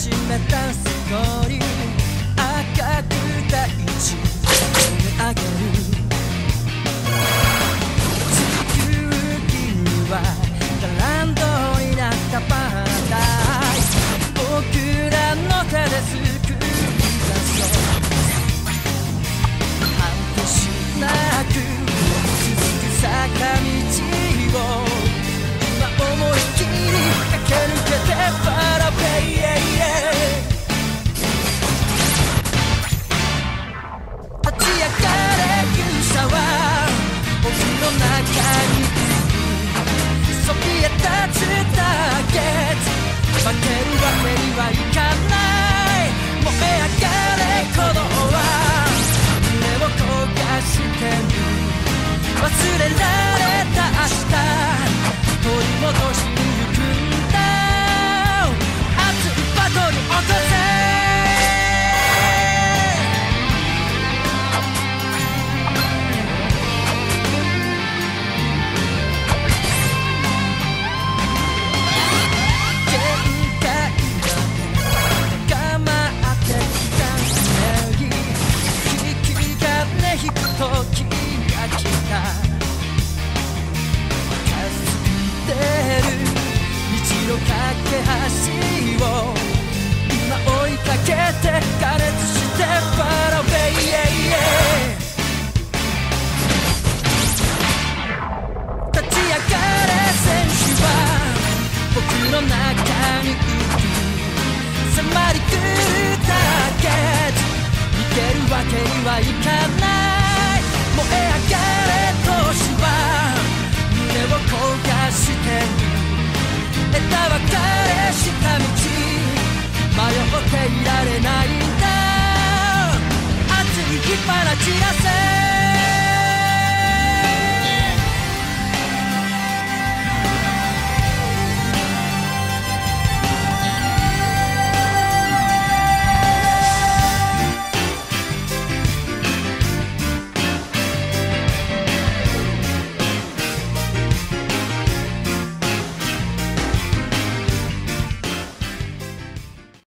すめたスけるばかりはい橋を今追いかけて加熱してパラベイ立ち上がれ選手は僕の中にいる迫り来るターゲット逃げるわけにはいかない燃え上がる para ti é.